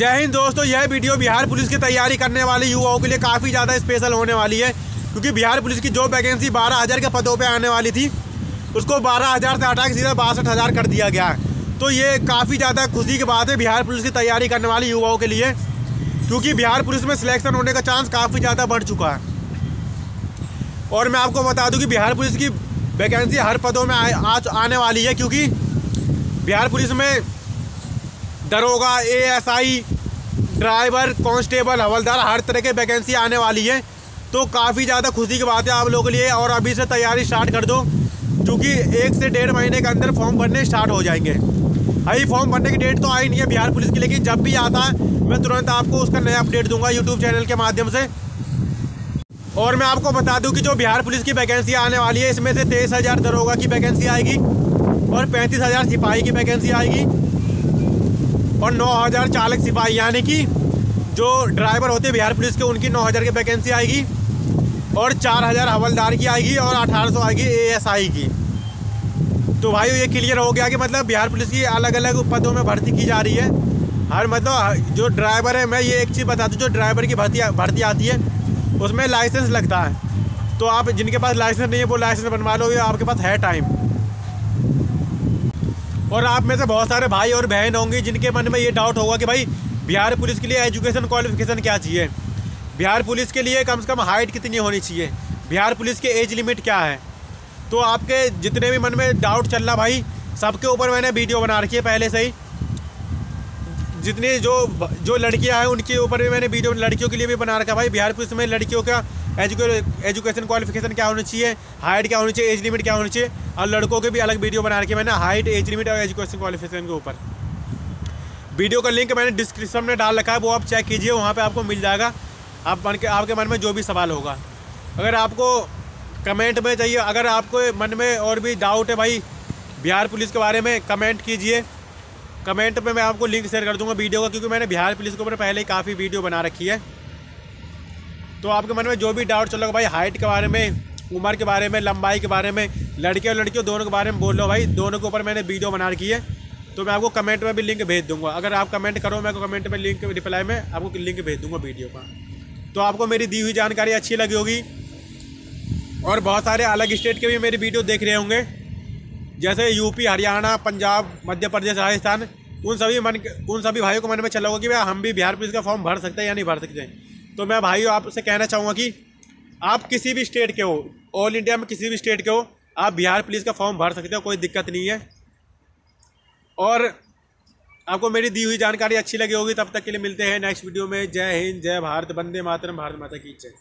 जय हिंद दोस्तों, यह वीडियो बिहार पुलिस की तैयारी करने वाले युवाओं के लिए काफ़ी ज़्यादा स्पेशल होने वाली है, क्योंकि बिहार पुलिस की जो वैकेंसी बारह हज़ार के पदों पे आने वाली थी, उसको बारह हज़ार से हटा के सीधा बासठ हज़ार कर दिया गया तो ये काफ़ी ज़्यादा खुशी की बात है बिहार पुलिस की तैयारी करने वाले युवाओं के लिए, क्योंकि बिहार पुलिस में सिलेक्शन होने का चांस काफ़ी ज़्यादा बढ़ चुका है। और मैं आपको बता दूँ कि बिहार पुलिस की वैकेंसी हर पदों में आज आने वाली है, क्योंकि बिहार पुलिस में दरोगा एएसआई ड्राइवर कांस्टेबल हवलदार, हर तरह के वैकेंसी आने वाली है। तो काफ़ी ज़्यादा खुशी की बात है आप लोगों के लिए और अभी से तैयारी स्टार्ट कर दो क्योंकि एक से डेढ़ महीने के अंदर फॉर्म भरने स्टार्ट हो जाएँगे। अभी फॉर्म भरने की डेट तो आई नहीं है बिहार पुलिस की, लेकिन जब भी आता है, मैं तुरंत आपको उसका नया अपडेट दूँगा यूट्यूब चैनल के माध्यम से। और मैं आपको बता दूँ कि जो बिहार पुलिस की वैकेंसी आने वाली है, इसमें से तेईस हज़ार दरोगा की वैकेंसी आएगी और पैंतीस हज़ार सिपाही की वैकेंसी आएगी। और नौ हज़ार चालक सिपाही, यानी कि जो ड्राइवर होते हैं बिहार पुलिस के, उनकी नौ हज़ार की वैकेंसी आएगी और चार हज़ार हवलदार की आएगी और अठारह सौ आएगी एएसआई की। तो भाई ये क्लियर हो गया कि मतलब बिहार पुलिस की अलग अलग पदों में भर्ती की जा रही है। हर मतलब जो ड्राइवर है, मैं ये एक चीज़ बता दूँ जो ड्राइवर की भर्ती भर्ती आती है, उसमें लाइसेंस लगता है। तो आप जिनके पास लाइसेंस नहीं है, वो लाइसेंस बनवा लो आपके पास है टाइम और आप में से बहुत सारे भाई और बहन होंगे जिनके मन में ये डाउट होगा कि भाई, बिहार पुलिस के लिए एजुकेशन क्वालिफिकेशन क्या चाहिए? बिहार पुलिस के लिए कम से कम हाइट कितनी होनी चाहिए? बिहार पुलिस के एज लिमिट क्या है? तो आपके जितने भी मन में डाउट चल रहा भाई, सबके ऊपर मैंने वीडियो बना रखी है पहले से ही। जितनी जो जो लड़कियाँ हैं उनके ऊपर भी मैंने वीडियो लड़कियों के लिए भी बना रखा भाई, बिहार पुलिस में लड़कियों का एजुकेशन क्वालिफिकेशन क्या होनी चाहिए? हाइट क्या होनी चाहिए? एज लिमिट क्या होनी चाहिए? और लड़कों के भी अलग वीडियो बना रखी है मैंने हाइट एज लिमिट और एजुकेशन क्वालिफिकेशन के ऊपर। वीडियो का लिंक मैंने डिस्क्रिप्शन में डाल रखा है, वो आप चेक कीजिए, वहाँ पर आपको मिल जाएगा। आप मन के, आपके मन में जो भी सवाल होगा। अगर आपको कमेंट में चाहिए, अगर आपको मन में और भी डाउट है भाई, बिहार पुलिस के बारे में कमेंट कीजिए। कमेंट में मैं आपको लिंक शेयर कर दूँगा वीडियो का, क्योंकि मैंने बिहार पुलिस के ऊपर पहले ही काफ़ी वीडियो बना रखी है। तो आपके मन में जो भी डाउट चल भाई हाइट के बारे में, उम्र के बारे में, लंबाई के बारे में, लड़के और लड़कियों दोनों के बारे में बोल लो भाई। दोनों के ऊपर मैंने वीडियो बना रखी है। तो मैं आपको कमेंट में भी लिंक भेज दूँगा। अगर आप कमेंट करो, मैं कमेंट में लिंक रिप्लाई में आपको लिंक भेज दूँगा वीडियो का। तो आपको मेरी दी हुई जानकारी अच्छी लगी होगी। और बहुत सारे अलग स्टेट के भी मेरी वीडियो देख रहे होंगे। जैसे यूपी हरियाणा पंजाब मध्य प्रदेश, राजस्थान, उन सभी मन उन सभी भाइयों को मन में चला होगा कि भाई हम भी बिहार पुलिस का फॉर्म भर सकते हैं या नहीं भर सकते तो मैं भाई आपसे कहना चाहूँगा कि आप किसी भी स्टेट के हो ऑल इंडिया में किसी भी स्टेट के हो, आप बिहार पुलिस का फॉर्म भर सकते हो, कोई दिक्कत नहीं है। और आपको मेरी दी हुई जानकारी अच्छी लगी होगी, तब तक के लिए मिलते हैं नेक्स्ट वीडियो में। जय हिंद, जय भारत बंदे मातरम, भारत माता की जय।